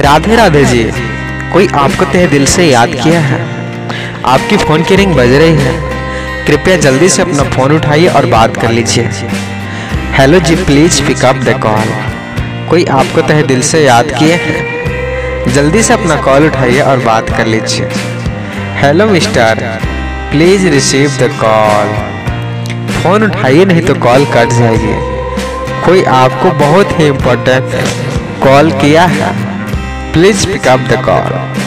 राधे राधे जी, कोई आपको तह दिल से याद किया है? आपकी फ़ोन की रिंग बज रही है। कृपया जल्दी से अपना फ़ोन उठाइए और बात कर लीजिए। Hello ji please pick up the call कोई आपको तह दिल से याद किए हैं? जल्दी से अपना कॉल उठाइए और बात कर लीजिए। Hello mister please receive the call phone उठाइए, नहीं तो कॉल कट जाएगी। कोई आपको बहुत ही इम्पोर्टेंट कॉल किया है? Please pick up the call